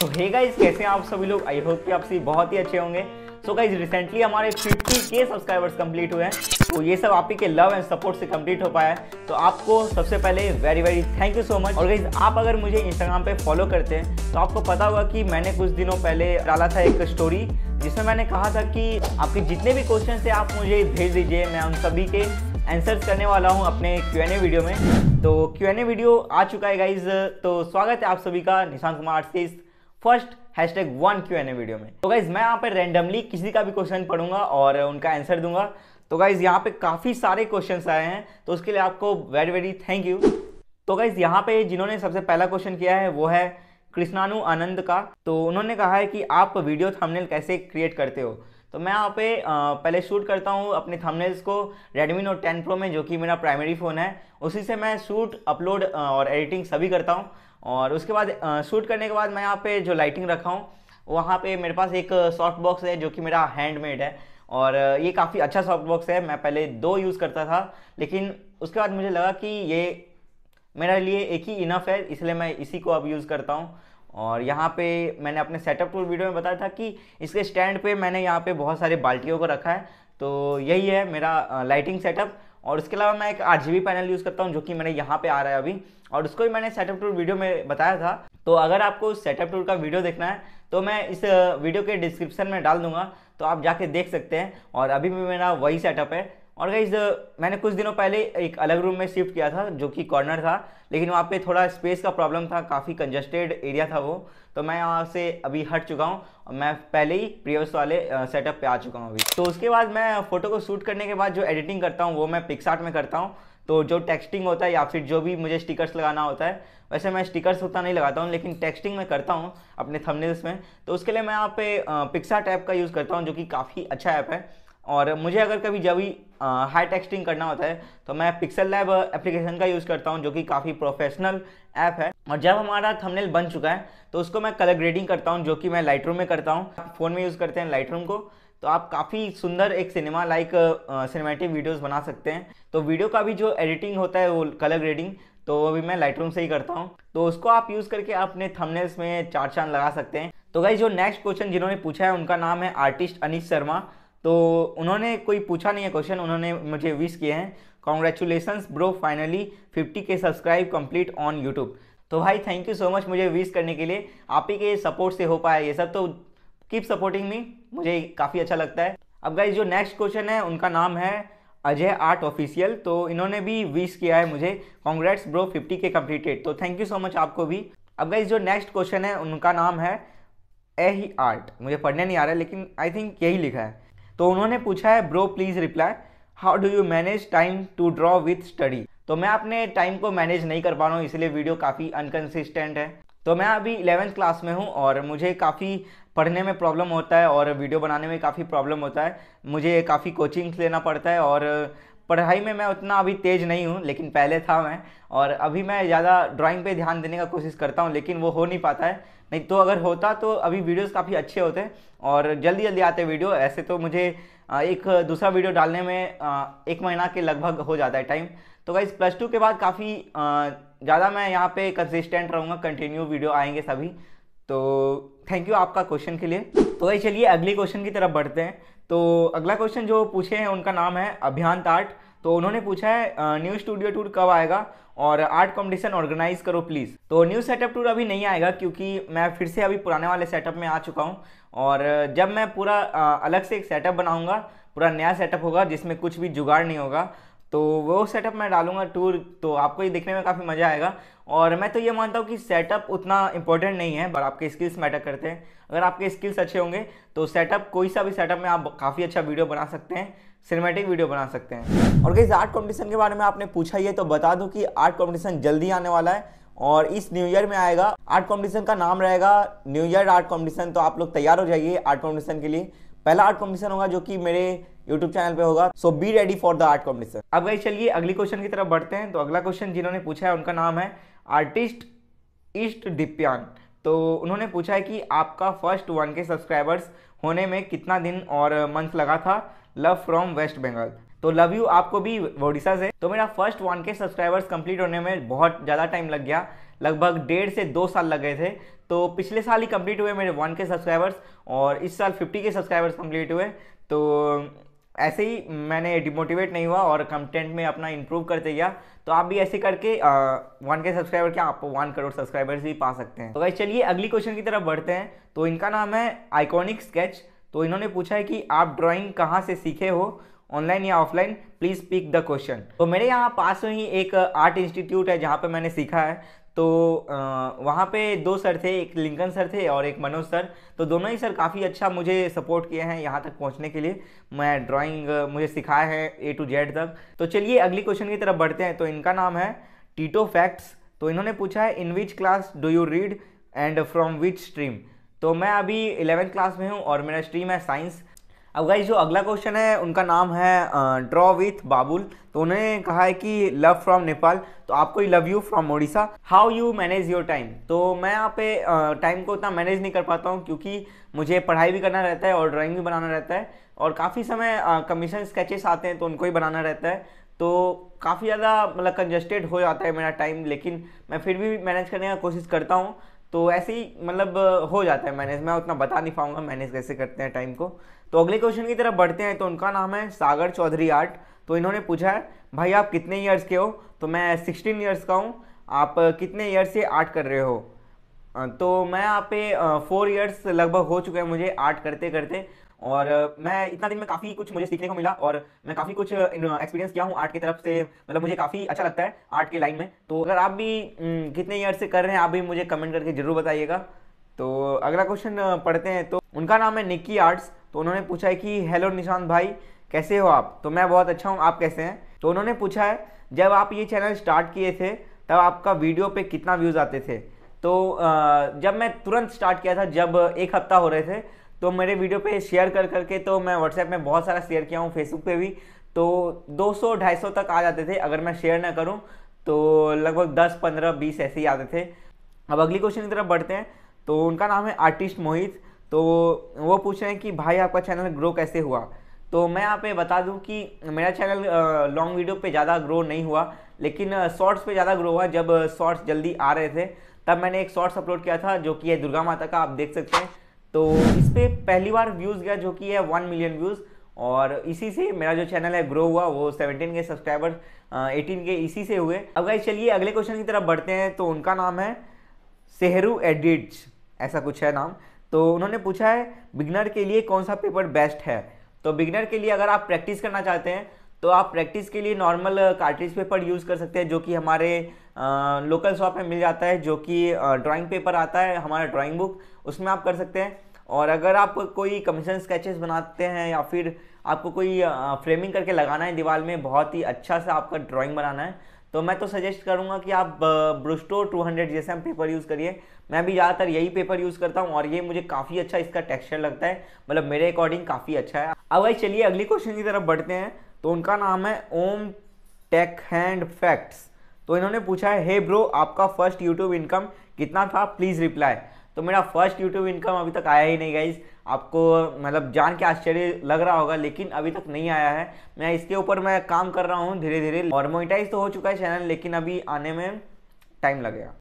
तो hey guys कैसे हैं आप सभी लोग? आई होप कि आप सभी बहुत ही अच्छे होंगे। सो गाइज़ रिसेंटली हमारे 50 के सब्सक्राइबर्स कंप्लीट हुए हैं। तो ये सब आप ही के लव एंड सपोर्ट से कंप्लीट हो पाया है। तो आपको सबसे पहले very very thank you so much और गाइज़ आप अगर मुझे इंस्टाग्राम पे फॉलो करते हैं तो आपको पता होगा कि मैंने कुछ दिनों पहले डाला था एक स्टोरी जिसमें मैंने कहा था कि आपके जितने भी क्वेश्चन थे, आप मुझे भेज दीजिए, मैं उन सभी के आंसर्स करने वाला हूँ अपने क्यू एन ए वीडियो में। तो क्यू एन ए वीडियो आ चुका है गाइज़ तो स्वागत है आप सभी का निशांत कुमार इस first hashtag one Q N A video में। तो गाइज़ मैं यहाँ पे रैंडमली किसी का भी क्वेश्चन पढ़ूँगा और उनका आंसर दूँगा। तो गाइज़ यहाँ पे काफ़ी सारे क्वेश्चन आए हैं तो उसके लिए आपको वेरी वेरी थैंक यू तो गाइज़ यहाँ पे जिन्होंने सबसे पहला क्वेश्चन किया है, वो है कृष्णानु आनंद का। तो उन्होंने कहा है कि आप वीडियो थंबनेल कैसे क्रिएट करते हो? तो मैं यहाँ पे पहले शूट करता हूँ अपने थंबनेल्स को, Redmi Note 10 Pro में, जो कि मेरा प्राइमरी फ़ोन है। उसी से मैं शूट अपलोड और एडिटिंग सभी करता हूँ। और उसके बाद शूट करने के बाद मैं यहाँ पे जो लाइटिंग रखा हूँ, वहाँ पे मेरे पास एक सॉफ्ट बॉक्स है जो कि मेरा हैंडमेड है। और ये काफ़ी अच्छा सॉफ्ट बॉक्स है, मैं पहले दो यूज़ करता था, लेकिन उसके बाद मुझे लगा कि ये मेरे लिए एक ही इनफ है, इसलिए मैं इसी को अब यूज़ करता हूँ। और यहाँ पे मैंने अपने सेटअप टूर वीडियो में बताया था कि इसके स्टैंड पे मैंने यहाँ पे बहुत सारे बाल्टियों को रखा है। तो यही है मेरा लाइटिंग सेटअप और उसके अलावा मैं एक आठ जी पैनल यूज़ करता हूँ, जो कि मैंने यहाँ पे आ रहा है अभी। और उसको भी मैंने सेटअप टूर वीडियो में बताया था। तो अगर आपको उस सेटअप टूर का वीडियो देखना है तो मैं इस वीडियो के डिस्क्रिप्शन में डाल दूँगा तो आप जाके देख सकते हैं। और अभी भी मेरा वही सेटअप है और गाइज़ मैंने कुछ दिनों पहले एक अलग रूम में शिफ्ट किया था, जो कि कॉर्नर था, लेकिन वहाँ पे थोड़ा स्पेस का प्रॉब्लम था, काफ़ी कंजस्टेड एरिया था वो तो मैं वहाँ से अभी हट चुका हूँ, और मैं पहले ही प्रीवियस वाले सेटअप पे आ चुका हूँ अभी। तो उसके बाद मैं फ़ोटो को शूट करने के बाद जो एडिटिंग करता हूँ, वो मैं पिक्सार्ट में करता हूँ तो जो टेक्सटिंग होता है या फिर जो भी मुझे स्टिकर्स लगाना होता है, वैसे मैं स्टिकर्स उतना नहीं लगाता हूँ, लेकिन टेक्सटिंग में करता हूँ अपने थंबनेल्स में तो उसके लिए मैं यहाँ पे पिक्सार्ट ऐप का यूज़ करता हूँ, जो कि काफ़ी अच्छा ऐप है। और मुझे अगर कभी जब भी हाई टेक्सटिंग करना होता है तो मैं पिक्सल लैब एप्लीकेशन का यूज़ करता हूँ, जो कि काफ़ी प्रोफेशनल ऐप है। और जब हमारा थंबनेल बन चुका है तो उसको मैं कलर ग्रेडिंग करता हूँ, जो कि मैं लाइट में करता हूँ। फ़ोन में यूज़ करते हैं लाइट को तो आप काफ़ी सुंदर एक सिनेमा लाइक सिनेमेटिक वीडियोस बना सकते हैं। तो वीडियो का भी जो एडिटिंग होता है, वो कलर ग्रेडिंग तो वो भी मैं लाइट से ही करता हूँ। तो उसको आप यूज़ करके अपने थंबनेल्स में चार चाँद लगा सकते हैं। तो भाई जो नेक्स्ट क्वेश्चन जिन्होंने पूछा है, उनका नाम है आर्टिस्ट अनिश शर्मा तो उन्होंने कोई पूछा नहीं है क्वेश्चन उन्होंने मुझे विश किए हैं। कॉन्ग्रेचुलेसन्स ब्रो फाइनली 50 के सब्सक्राइब कंप्लीट ऑन यूट्यूब तो भाई थैंक यू सो मच मुझे विश करने के लिए। आप ही के सपोर्ट से हो पाया ये सब तो कीप सपोर्टिंग मी मुझे काफ़ी अच्छा लगता है। अब गाइज़ जो नेक्स्ट क्वेश्चन है, उनका नाम है अजय आर्ट ऑफिशियल तो इन्होंने भी विश किया है मुझे। कॉन्ग्रेट्स ब्रो 50 के कम्प्लीटेड तो थैंक यू सो मच आपको भी। अब गाइज़ जो नेक्स्ट क्वेश्चन है, उनका नाम है ए ही आर्ट मुझे पढ़ने नहीं आ रहा है लेकिन आई थिंक यही लिखा है। तो उन्होंने पूछा है bro please reply how do you manage time to draw with study तो मैं अपने टाइम को मैनेज नहीं कर पा रहा हूँ, इसलिए वीडियो काफ़ी अनकन्सिस्टेंट है। तो मैं अभी इलेवेंथ क्लास में हूँ और मुझे काफ़ी पढ़ने में प्रॉब्लम होता है और वीडियो बनाने में काफ़ी प्रॉब्लम होता है। मुझे काफ़ी कोचिंग्स लेना पड़ता है और पढ़ाई में मैं उतना अभी तेज़ नहीं हूँ, लेकिन पहले था मैं, और अभी मैं ज़्यादा ड्राइंग पे ध्यान देने का कोशिश करता हूँ, लेकिन वो हो नहीं पाता है। नहीं तो अगर होता तो अभी वीडियोस काफ़ी अच्छे होते, और जल्दी जल्दी आते वीडियो ऐसे तो मुझे एक दूसरा वीडियो डालने में एक महीना के लगभग हो जाता है टाइम तो भाई प्लस टू के बाद काफ़ी ज़्यादा मैं यहाँ पे कंसिस्टेंट रहूँगा कंटिन्यू वीडियो आएँगे सभी। तो थैंक यू आपका क्वेश्चन के लिए। तो भाई चलिए अगले क्वेश्चन की तरफ़ बढ़ते हैं। तो अगला क्वेश्चन जो पूछे हैं, उनका नाम है अभियान आर्ट। तो उन्होंने पूछा है न्यू स्टूडियो टूर कब आएगा? और आर्ट कॉम्पिटिशन ऑर्गेनाइज करो प्लीज़ तो न्यू सेटअप टूर अभी नहीं आएगा क्योंकि मैं फिर से अभी पुराने वाले सेटअप में आ चुका हूँ। और जब मैं पूरा अलग से एक सेटअप बनाऊँगा, पूरा नया सेटअप होगा, जिसमें कुछ भी जुगाड़ नहीं होगा तो वो सेटअप मैं डालूँगा टूर तो आपको ये देखने में काफ़ी मज़ा आएगा। और मैं तो ये मानता हूँ कि सेटअप उतना इंपॉर्टेंट नहीं है, पर आपके स्किल्स मैटर करते हैं। अगर आपके स्किल्स अच्छे होंगे तो सेटअप कोई सा भी सेटअप में आप काफ़ी अच्छा वीडियो बना सकते हैं सिनेमेटिक वीडियो बना सकते हैं। और कहीं आर्ट कॉम्पिटिशन के बारे में आपने पूछा ही है तो बता दूँ कि आर्ट कॉम्पिटिशन जल्दी आने वाला है, और इस न्यू ईयर में आएगा। आर्ट कॉम्पिटिशन का नाम रहेगा न्यू ईयर आर्ट कॉम्पिटिशन तो आप लोग तैयार हो जाइए आर्ट कॉम्पिटिशन के लिए। पहला आर्ट कॉम्पिटिशन होगा जो कि मेरे यूट्यूब चैनल पे होगा so be ready for the art competition अब भाई चलिए अगली क्वेश्चन की तरफ़ बढ़ते हैं तो अगला क्वेश्चन जिन्होंने पूछा है, उनका नाम है आर्टिस्ट ईस्ट दिप्यान तो उन्होंने पूछा है कि आपका फ़र्स्ट वन के सब्सक्राइबर्स होने में कितना दिन और मंथ लगा था? लव फ्रॉम वेस्ट बंगाल तो लव यू आपको भी ओडिशा से। तो मेरा first one K subscribers complete होने में बहुत ज़्यादा टाइम लग गया। लगभग डेढ़ से दो साल लग गए थे। तो पिछले साल ही कंप्लीट हुए मेरे वन के सब्सक्राइबर्स और इस साल फिफ्टी के सब्सक्राइबर्स कंप्लीट हुए। तो ऐसे ही मैंने डिमोटिवेट नहीं हुआ और कंटेंट में अपना इंप्रूव करते गया। तो आप भी ऐसे करके वन के सब्सक्राइबर क्या आप वन करोड़ सब्सक्राइबर्स भी पा सकते हैं। तो भाई चलिए अगली क्वेश्चन की तरफ़ बढ़ते हैं। तो इनका नाम है आइकॉनिक स्केच तो इन्होंने पूछा है कि आप ड्राइंग कहाँ से सीखे हो ऑनलाइन या offline please pick the question तो मेरे यहाँ पास में ही एक आर्ट इंस्टीट्यूट है जहाँ पे मैंने सीखा है। तो वहाँ पे दो सर थे, एक लिंकन सर थे और एक मनोज सर। तो दोनों ही सर काफ़ी अच्छा मुझे सपोर्ट किए हैं यहाँ तक पहुँचने के लिए। मैं ड्राइंग मुझे सिखाया है ए टू जेड तक। तो चलिए अगली क्वेश्चन की तरफ़ बढ़ते हैं। तो इनका नाम है टीटो फैक्ट्स तो इन्होंने पूछा है in which class do you read and from which stream तो मैं अभी इलेवेंथ क्लास में हूँ और मेरा स्ट्रीम है साइंस अब गाइज़ जो अगला क्वेश्चन है, उनका नाम है ड्रॉ विथ बाबुल। तो उन्होंने कहा है कि लव फ्रॉम नेपाल तो आपको love you from Odisha how you manage your time तो मैं यहाँ पे टाइम को उतना मैनेज नहीं कर पाता हूँ, क्योंकि मुझे पढ़ाई भी करना रहता है और ड्राइंग भी बनाना रहता है। और काफ़ी समय कमीशन स्केचेस आते हैं तो उनको ही बनाना रहता है। तो काफ़ी ज़्यादा मतलब कंजस्टेड हो जाता है मेरा टाइम लेकिन मैं फिर भी मैनेज करने की कोशिश करता हूँ। तो ऐसे ही मतलब हो जाता है मैनेज। मैं उतना बता नहीं पाऊँगा मैनेज कैसे करते हैं टाइम को। तो अगले क्वेश्चन की तरफ़ बढ़ते हैं तो उनका नाम है सागर चौधरी आर्ट। तो इन्होंने पूछा है, भाई आप कितने ईयर्स के हो? तो मैं सिक्सटीन ईयर्स का हूँ। आप कितने ईयर्स से आर्ट कर रहे हो? तो मैं यहाँ पे फोर ईयर्स लगभग हो चुके हैं मुझे आर्ट करते करते और मैं इतना दिन में काफ़ी कुछ मुझे सीखने को मिला और मैं काफ़ी कुछ एक्सपीरियंस किया हूँ आर्ट की तरफ़ से। मतलब मुझे काफ़ी अच्छा लगता है आर्ट के लाइन में। तो अगर आप भी कितने ईयर से कर रहे हैं, आप भी मुझे कमेंट करके ज़रूर बताइएगा। तो अगला क्वेश्चन पढ़ते हैं। तो उनका नाम है निक्की आर्ट्स। तो उन्होंने पूछा है कि, हेलो निशांत भाई, कैसे हो आप? तो मैं बहुत अच्छा हूँ, आप कैसे हैं? तो उन्होंने पूछा है, जब आप ये चैनल स्टार्ट किए थे, तब आपका वीडियो पे कितना व्यूज़ आते थे? तो जब मैं तुरंत स्टार्ट किया था, जब एक हफ़्ता हो रहे थे तो मेरे वीडियो पे शेयर कर करके तो मैं व्हाट्सएप में बहुत सारा शेयर किया हूँ फेसबुक पे भी। तो 200 250 तक आ जाते थे अगर मैं शेयर ना करूँ तो लगभग 10 15 20 ऐसे ही आते थे। अब अगली क्वेश्चन की तरफ़ बढ़ते हैं। तो उनका नाम है आर्टिस्ट मोहित। तो वो पूछ रहे हैं कि, भाई, आपका चैनल ग्रो कैसे हुआ? तो मैं यहाँ पे बता दूँ कि मेरा चैनल लॉन्ग वीडियो पे ज़्यादा ग्रो नहीं हुआ, लेकिन शॉर्ट्स पे ज़्यादा ग्रो हुआ। जब शॉर्ट्स जल्दी आ रहे थे, तब मैंने एक शॉर्ट्स अपलोड किया था, जो कि है दुर्गा माता का, आप देख सकते हैं। तो इस पर पहली बार व्यूज़ गया जो कि है वन मिलियन व्यूज़ और इसी से मेरा जो चैनल है ग्रो हुआ, वो 17 के सब्सक्राइबर 18 के इसी से हुए। अब गाइस चलिए अगले क्वेश्चन की तरफ़ बढ़ते हैं। तो उनका नाम है सेहरू एडिट्स, ऐसा कुछ है नाम। तो उन्होंने पूछा है, बिगनर के लिए कौन सा पेपर बेस्ट है? तो बिगनर के लिए अगर आप प्रैक्टिस करना चाहते हैं तो आप प्रैक्टिस के लिए नॉर्मल कार्ट्रिज पेपर यूज़ कर सकते हैं, जो कि हमारे लोकल शॉप में मिल जाता है, जो कि ड्राइंग पेपर आता है, हमारा ड्राइंग बुक उसमें आप कर सकते हैं। और अगर आप कोई कमीशन स्केचेस बनाते हैं, या फिर आपको कोई फ्रेमिंग करके लगाना है दीवार में, बहुत ही अच्छा सा आपका ड्राइंग बनाना है तो मैं तो सजेस्ट करूँगा कि आप ब्रुस्टो 200 जैसे हम पेपर यूज़ करिए। मैं भी ज़्यादातर यही पेपर यूज़ करता हूँ, और ये मुझे काफ़ी अच्छा इसका टेक्सचर लगता है। मतलब मेरे अकॉर्डिंग काफ़ी अच्छा है। अब भाई चलिए अगली क्वेश्चन की तरफ़ बढ़ते हैं। तो उनका नाम है ओम टेक हैंड फैक्ट्स। तो इन्होंने पूछा है, हे hey ब्रो, आपका फ़र्स्ट यूट्यूब इनकम कितना था? प्लीज़ रिप्लाई तो मेरा फ़र्स्ट यूट्यूब इनकम अभी तक आया ही नहीं गाइज़ आपको मतलब जान के आश्चर्य लग रहा होगा, लेकिन अभी तक नहीं आया है। मैं इसके ऊपर मैं काम कर रहा हूँ धीरे धीरे और मोनिटाइज तो हो चुका है चैनल लेकिन अभी आने में टाइम लगेगा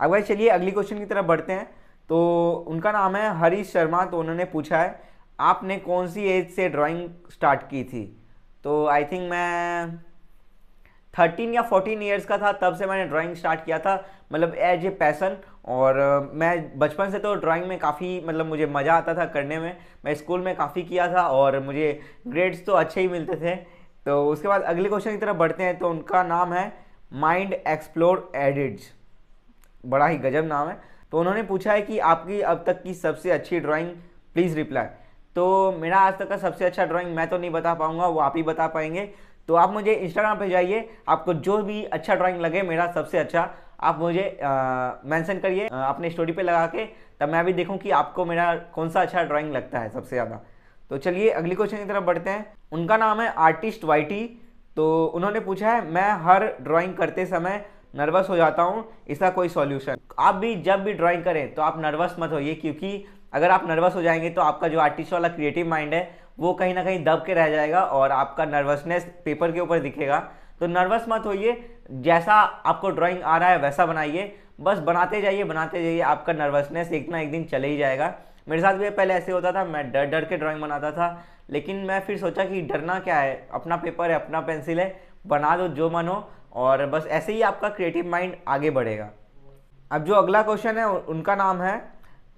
अब चलिए अगली क्वेश्चन की तरफ़ बढ़ते हैं। तो उनका नाम है हरीश शर्मा तो उन्होंने पूछा है, आपने कौन सी एज से ड्राइंग स्टार्ट की थी? तो आई थिंक मैं थर्टीन या फोर्टीन ईयर्स का था, तब से मैंने ड्राइंग स्टार्ट किया था मतलब एज ए पैसन और मैं बचपन से तो ड्राइंग में काफ़ी मतलब मुझे मज़ा आता था करने में, मैं स्कूल में काफ़ी किया था, और मुझे ग्रेड्स तो अच्छे ही मिलते थे। तो उसके बाद अगले क्वेश्चन की तरफ़ बढ़ते हैं तो उनका नाम है माइंड एक्सप्लोर एडिट्स बड़ा ही गजब नाम है। तो उन्होंने पूछा है कि आपकी अब तक की सबसे अच्छी ड्राइंग प्लीज़ रिप्लाई तो मेरा आज तक का सबसे अच्छा ड्राइंग मैं तो नहीं बता पाऊँगा, वो आप ही बता पाएँगे. तो आप मुझे इंस्टाग्राम पे जाइए, आपको जो भी अच्छा ड्राइंग लगे, मेरा सबसे अच्छा आप मुझे मेंशन करिए अपने स्टोरी पे लगा के, तब मैं भी देखूँ कि आपको मेरा कौन सा अच्छा ड्राइंग लगता है सबसे ज़्यादा. तो चलिए, अगली क्वेश्चन की तरफ़ बढ़ते हैं. उनका नाम है आर्टिस्ट वाइटी तो उन्होंने पूछा है, मैं हर ड्राइंग करते समय नर्वस हो जाता हूँ, इसका कोई सॉल्यूशन आप भी जब भी ड्राइंग करें तो आप नर्वस मत होइए, क्योंकि अगर आप नर्वस हो जाएँगे तो आपका जो आर्टिस्ट वाला क्रिएटिव माइंड है, वो कहीं ना कहीं दब के रह जाएगा और आपका नर्वसनेस पेपर के ऊपर दिखेगा। तो नर्वस मत होइए, जैसा आपको ड्राइंग आ रहा है, वैसा बनाइए। बस बनाते जाइए बनाते जाइए, आपका नर्वसनेस एक ना एक दिन चले ही जाएगा। मेरे साथ भी पहले ऐसे होता था, मैं डर डर के ड्राइंग बनाता था, लेकिन मैं फिर सोचा कि डरना क्या है? अपना पेपर है, अपना पेंसिल है, बना दो, जो मन हो और बस ऐसे ही आपका क्रिएटिव माइंड आगे बढ़ेगा। अब जो अगला क्वेश्चन है उनका नाम है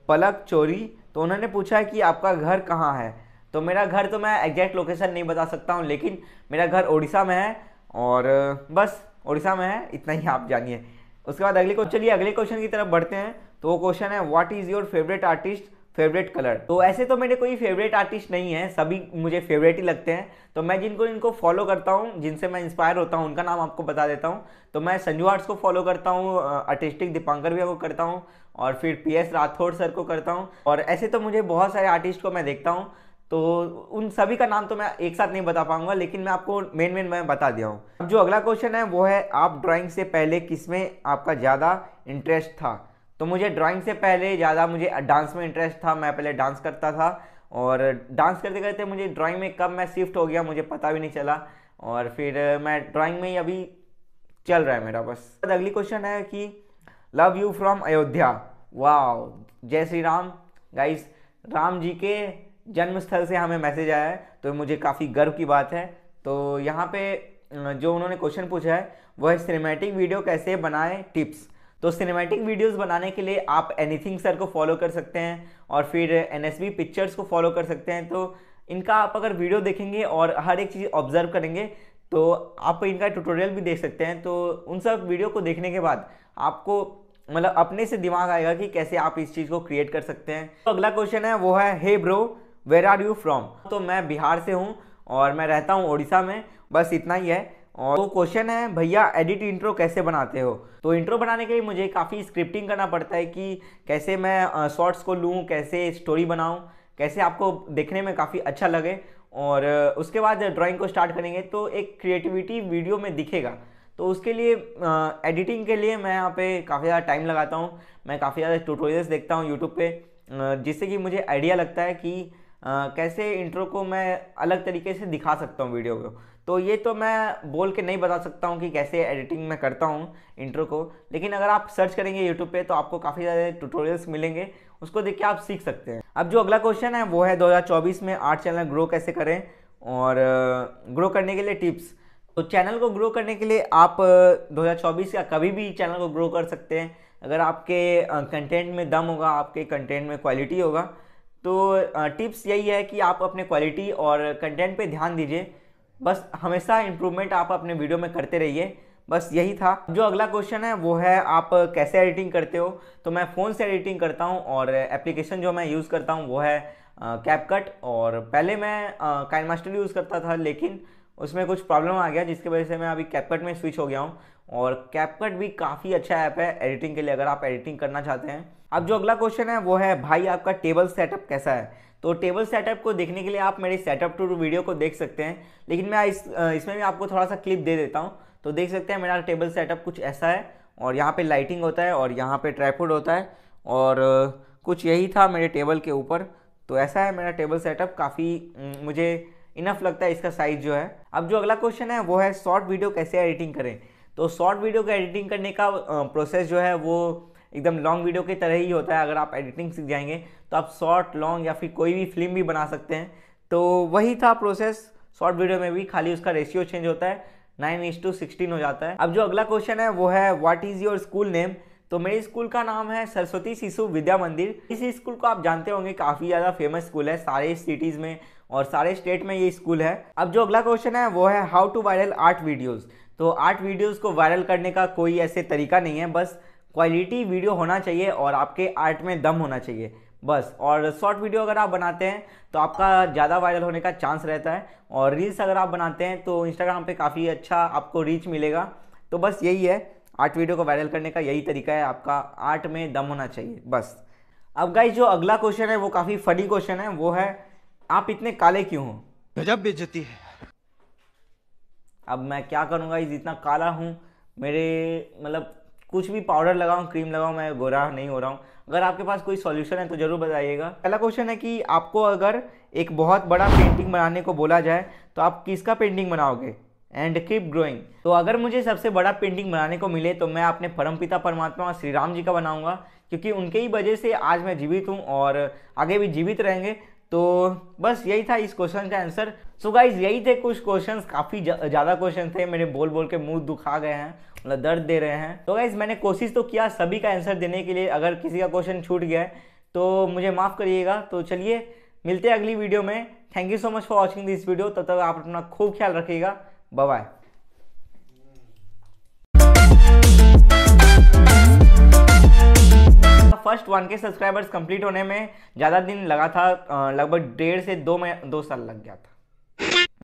पलक चोरी। तो उन्होंने पूछा है कि आपका घर कहाँ है? तो मेरा घर तो मैं एग्जैक्ट लोकेशन नहीं बता सकता हूँ, लेकिन मेरा घर उड़ीसा में है और बस उड़ीसा में है, इतना ही आप जानिए। उसके बाद अगले क्वेश्चन चलिए अगले क्वेश्चन की तरफ़ बढ़ते हैं। तो वो क्वेश्चन है what is your favourite artist favourite colour तो ऐसे तो मेरे कोई फेवरेट आर्टिस्ट नहीं है, सभी मुझे फेवरेट ही लगते हैं। तो मैं जिनको, इनको फॉलो करता हूँ, जिनसे मैं इंस्पायर होता हूँ, उनका नाम आपको बता देता हूँ। तो मैं संजू आर्ट्स को फॉलो करता हूँ आर्टिस्टिक दीपांकर भैया को करता हूँ, और फिर पी एस राठौड़ सर को करता हूँ। और ऐसे तो मुझे बहुत सारे आर्टिस्ट को मैं देखता हूँ। तो उन सभी का नाम तो मैं एक साथ नहीं बता पाऊँगा, लेकिन मैं आपको मेन मेन मैं बता दिया हूँ। अब जो अगला क्वेश्चन है, वो है आप ड्राइंग से पहले किसमें आपका ज़्यादा इंटरेस्ट था? तो मुझे ड्राइंग से पहले ज़्यादा मुझे डांस में इंटरेस्ट था, मैं पहले डांस करता था। और डांस करते करते मुझे ड्राइंग में कब मैं शिफ्ट हो गया मुझे पता भी नहीं चला। और फिर मैं ड्राइंग में ही अभी चल रहा है मेरा बस। अगली क्वेश्चन है कि लव यू फ्रॉम अयोध्या। वाह जय श्री राम। गाइस राम जी के जन्म स्थल से हमें मैसेज आया है तो मुझे काफ़ी गर्व की बात है। तो यहाँ पे जो उन्होंने क्वेश्चन पूछा है, वह सिनेमैटिक वीडियो कैसे बनाए टिप्स तो सिनेमैटिक वीडियोस बनाने के लिए आप एनीथिंग सर को फॉलो कर सकते हैं और फिर एन पिक्चर्स को फॉलो कर सकते हैं। तो इनका आप अगर वीडियो देखेंगे और हर एक चीज़ ऑब्ज़र्व करेंगे तो आप इनका ट्यूटोरियल भी देख सकते हैं। तो उन सब वीडियो को देखने के बाद आपको मतलब अपने से दिमाग आएगा कि कैसे आप इस चीज़ को क्रिएट कर सकते हैं। तो अगला क्वेश्चन है, वो है hey bro where are you from तो मैं बिहार से हूँ और मैं रहता हूँ उड़ीसा में। बस इतना ही है। और वो क्वेश्चन है भैया एडिट इंट्रो कैसे बनाते हो? तो इंट्रो बनाने के लिए मुझे काफ़ी स्क्रिप्टिंग करना पड़ता है कि कैसे मैं शॉर्ट्स को लूँ कैसे स्टोरी बनाऊँ कैसे आपको देखने में काफ़ी अच्छा लगे। और उसके बाद ड्राइंग को स्टार्ट करेंगे तो एक क्रिएटिविटी वीडियो में दिखेगा। तो उसके लिए एडिटिंग के लिए मैं यहाँ पे काफ़ी ज़्यादा टाइम लगाता हूँ। मैं काफ़ी ज़्यादा ट्यूटोरियल्स देखता हूँ यूट्यूब पे जिससे कि मुझे आइडिया लगता है कि आ, कैसे इंट्रो को मैं अलग तरीके से दिखा सकता हूँ वीडियो को। तो ये तो मैं बोल के नहीं बता सकता हूँ कि कैसे एडिटिंग में करता हूँ इंट्रो को, लेकिन अगर आप सर्च करेंगे यूट्यूब पे तो आपको काफ़ी ज़्यादा ट्यूटोरियल्स मिलेंगे, उसको देख के आप सीख सकते हैं। अब जो अगला क्वेश्चन है, वो है 2024 में आर्ट चैनल ग्रो कैसे करें और ग्रो करने के लिए टिप्स तो चैनल को ग्रो करने के लिए आप 2024 का कभी भी चैनल को ग्रो कर सकते हैं। अगर आपके कंटेंट में दम होगा, आपके कंटेंट में क्वालिटी होगा तो टिप्स यही है कि आप अपने क्वालिटी और कंटेंट पे ध्यान दीजिए। बस हमेशा इम्प्रूवमेंट आप अपने वीडियो में करते रहिए। बस यही था। जो अगला क्वेश्चन है, वो है आप कैसे एडिटिंग करते हो? तो मैं फ़ोन से एडिटिंग करता हूँ और एप्लीकेशन जो मैं यूज़ करता हूँ, वो है कैपकट और पहले मैं काइन मास्टर यूज़ करता था, लेकिन उसमें कुछ प्रॉब्लम आ गया, जिसकी वजह से मैं अभी कैपकट में स्विच हो गया हूँ। और कैपकट भी काफ़ी अच्छा ऐप है एडिटिंग के लिए, अगर आप एडिटिंग करना चाहते हैं। अब जो अगला क्वेश्चन है, वो है, भाई आपका टेबल सेटअप कैसा है? तो टेबल सेटअप को देखने के लिए आप मेरे सेटअप टू वीडियो को देख सकते हैं। लेकिन मैं इस इसमें भी आपको थोड़ा सा क्लिप दे देता हूँ। तो देख सकते हैं मेरा टेबल सेटअप कुछ ऐसा है और यहाँ पे लाइटिंग होता है और यहाँ पे ट्राईफुड होता है और कुछ यही था मेरे टेबल के ऊपर। तो ऐसा है मेरा टेबल सेटअप काफ़ी मुझे इनफ लगता है इसका साइज़ जो है। अब जो अगला क्वेश्चन है वो है शॉर्ट वीडियो कैसे एडिटिंग करें? तो शॉर्ट वीडियो को एडिटिंग करने का प्रोसेस जो है वो एकदम लॉन्ग वीडियो की तरह ही होता है, अगर आप एडिटिंग सीख जाएँगे तो आप शॉर्ट लॉन्ग या फिर कोई भी फ़िल्म भी बना सकते हैं। तो वही था प्रोसेस शॉर्ट वीडियो में भी खाली उसका रेशियो चेंज होता है नाइन इज़ टू सिक्सटीन हो जाता है। अब जो अगला क्वेश्चन है, वो है what is your school name तो मेरे स्कूल का नाम है सरस्वती शिशु विद्या मंदिर। इस स्कूल को आप जानते होंगे, काफ़ी ज़्यादा फ़ेमस स्कूल है सारे सिटीज़ में और सारे स्टेट में ये स्कूल है। अब जो अगला क्वेश्चन है, वो है how to viral art videos तो आर्ट वीडियोज़ को वायरल करने का कोई ऐसे तरीका नहीं है, बस क्वालिटी वीडियो होना चाहिए और आपके आर्ट में दम होना चाहिए। बस और शॉर्ट वीडियो अगर आप बनाते हैं तो आपका ज़्यादा वायरल होने का चांस रहता है। और रील्स अगर आप बनाते हैं तो इंस्टाग्राम पे काफ़ी अच्छा आपको रीच मिलेगा। तो बस यही है आर्ट वीडियो को वायरल करने का यही तरीका है आपका आर्ट में दम होना चाहिए बस। अब गाइज़ जो अगला क्वेश्चन है वो काफ़ी फनी क्वेश्चन है वो है आप इतने काले क्यों हो? गजब बेचती है। अब मैं क्या करूँगा इतना काला हूँ मेरे मतलब कुछ भी पाउडर लगाऊँ क्रीम लगाऊँ, मैं गोरा नहीं हो रहा हूँ। अगर आपके पास कोई सॉल्यूशन है तो ज़रूर बताइएगा। पहला क्वेश्चन है कि आपको अगर एक बहुत बड़ा पेंटिंग बनाने को बोला जाए तो आप किसका पेंटिंग बनाओगे? एंड कीप ग्रोइंग तो अगर मुझे सबसे बड़ा पेंटिंग बनाने को मिले तो मैं अपने परमपिता परमात्मा और श्री राम जी का बनाऊँगा, क्योंकि उनके ही वजह से आज मैं जीवित हूँ और आगे भी जीवित रहेंगे। तो बस यही था इस क्वेश्चन का आंसर सो गाइज़ यही थे कुछ क्वेश्चंस काफ़ी ज़्यादा क्वेश्चन थे, मेरे बोल बोल के मुँह दुखा गए हैं मतलब दर्द दे रहे हैं। तो गाइज़ मैंने कोशिश तो किया सभी का आंसर देने के लिए, अगर किसी का क्वेश्चन छूट गया है तो मुझे माफ़ करिएगा। तो चलिए, मिलते हैं अगली वीडियो में। Thank you so much for watching this video तब तक आप अपना खूब ख्याल रखिएगा। Bye first one K subscribers complete होने में ज़्यादा दिन लगा था लगभग डेढ़ से दो में दो साल लग गया था।